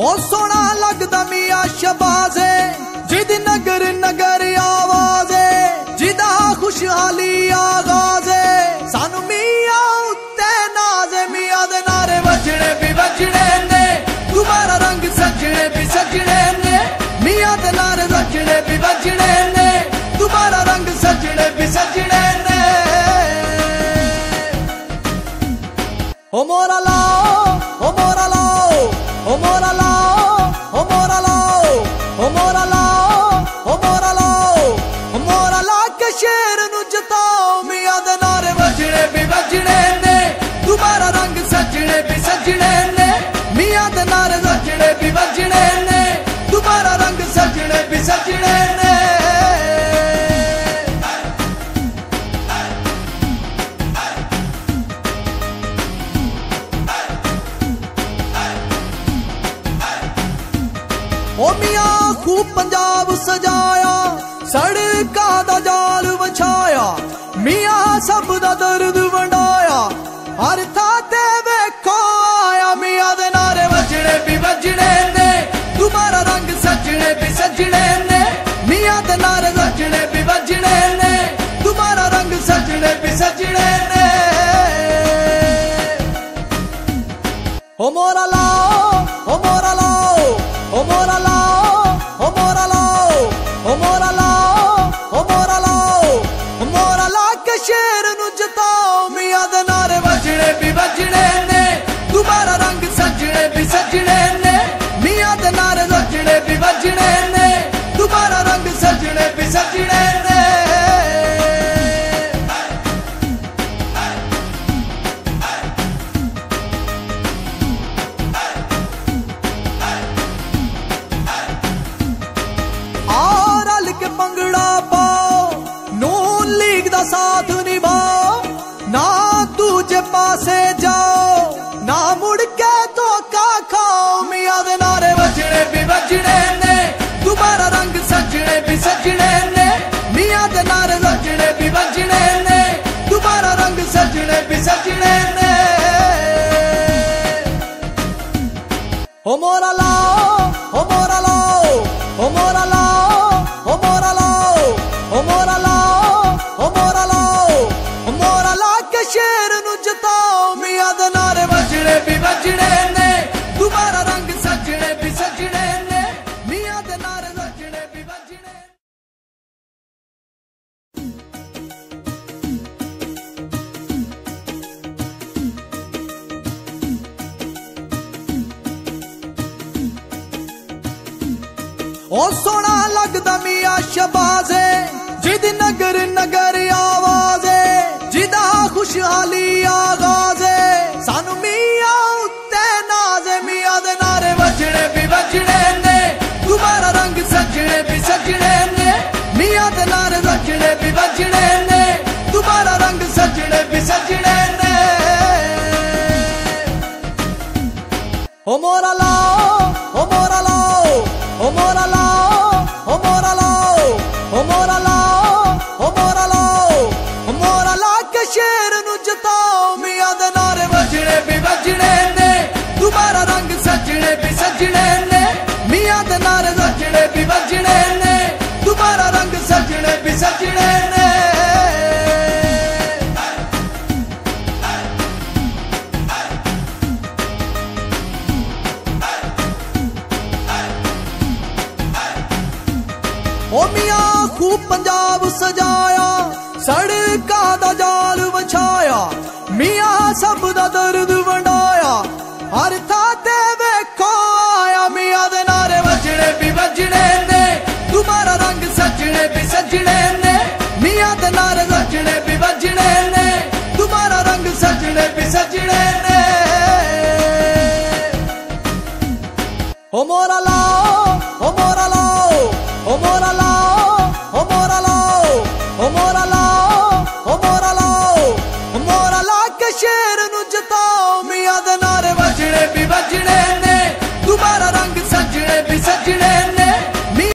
ਉਹ ਸੋਹਣਾ ਲੱਗਦਾ ਮੀਆਂ ਸ਼ਬਾਜ਼ੇ, ਜਿਹਦੀ ਨਗਰ ਨਗਰ ਆਵਾਜ਼ੇ ਜਿਦਾ ਖੁਸ਼ਹਾਲੀ ਆਗਾਜ਼ੇ। ਸਾਨੂੰ ਮੀਆਂ ਉੱਤੇ ਨਾਜ਼ੇ, ਮੀਆਂ ਦੇ ਨਾਰੇ ਵੱਜਣੇ ਵੀ ਵੱਜਣੇ ਨੇ। ਦੁਬਾਰਾ ਰੰਗ ਸੱਜਣੇ ਵੀ ਸੱਜਣੇ ਨੇ। ਮੀਆਂ ਦੇ ਨਾਰੇ ਵੱਜਣੇ ਵੀ ਵੱਜਣੇ ਨੇ। ਦੁਬਾਰਾ ਰੰਗ ਸੱਜਣੇ ਵੀ ਸੱਜਣੇ ਨੇ। ਉਹ ਮੋਰਾ ਮੀਆਂ ਖੂਬ ਪੰਜਾਬ ਸਜਾਇਆ ਸੜਕਾਂ ਦਾ ਜਾਲ ਵਿਛਾਇਆ ਮੀਆਂ ਸਭ ਦਾ ਦਰਦ ਵੰਡਾ ਦੂਜੇ ਪਾਸੇ ਜਾਓ, ਨਾ ਮੁੜ ਕੇ ਧੋਖਾ ਖਾਓ। ਮੀਆਂ ਦੇ ਨਾਰੇ ਵੱਜਣੇ ਵੀ ਵੱਜਣੇ ਨੇ, ਦੁਬਾਰਾ ਰੰਗ ਸੱਜਣੇ ਵੀ ਸੱਜਣੇ ਨੇ। ਮੀਆਂ ਦੇ ਨਾਰੇ ਵੱਜਣੇ ਵੀ ਵੱਜਣੇ ਨੇ, ਦੁਬਾਰਾ ਰੰਗ ਸੱਜਣੇ ਵੀ ਸੱਜਣੇ ਨੇ। ਓ ਮੋਰਾ ਲਾਓ ਓ ਮੋਰਾ ਲਾਓ ਓ ਮੋਰਾ ਲਾਓ। ਉਹ ਸੋਹਣਾ ਲੱਗਦਾ ਮੀਆਂ ਸ਼ਬਾਜ਼ੇ। ਓ ਮੀਆਂ ਖੂਬ ਪੰਜਾਬ ਸਜਾਇਆ ਸੜਕਾਂ ਦਾ ਜਾਲ ਵਿਛਾਇਆ, ਮੀਆਂ ਸਭ ਦਾ ਦਰਦ ਵੰਡਾਇਆ। ਹਰ ਥਾਂ ਤੇ ਵੇਖੋ ਆਇਆ ਮੀਆਂ ਦੇ ਨਾਰੇ ਵੱਜਣੇ ਵੀ ਵੱਜਣੇ ਨੇ, ਦੁਬਾਰਾ ਰੰਗ ਸੱਜਣੇ ਵੀ ਸੱਜਣੇ ਨੇ, ਮੀਆਂ ਦੇ ਨਾਰੇ ਵੱਜਣੇ ਵੀ ਵੱਜਣੇ ਨੇ, ਦੁਬਾਰਾ ਰੰਗ ਸੱਜਣੇ ਵੀ ਸੱਜਣੇ ਨੇ। ਓ ਮੋਰਾ Ô, Moralá!